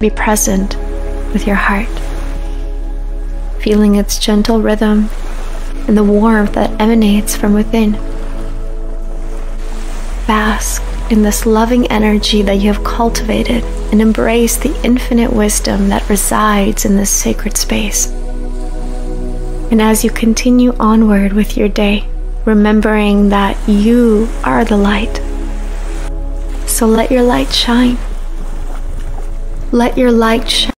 Be present with your heart, feeling its gentle rhythm and the warmth that emanates from within. Bask in this loving energy that you have cultivated and embrace the infinite wisdom that resides in this sacred space. And as you continue onward with your day, remembering that you are the light. So let your light shine. Let your light shine.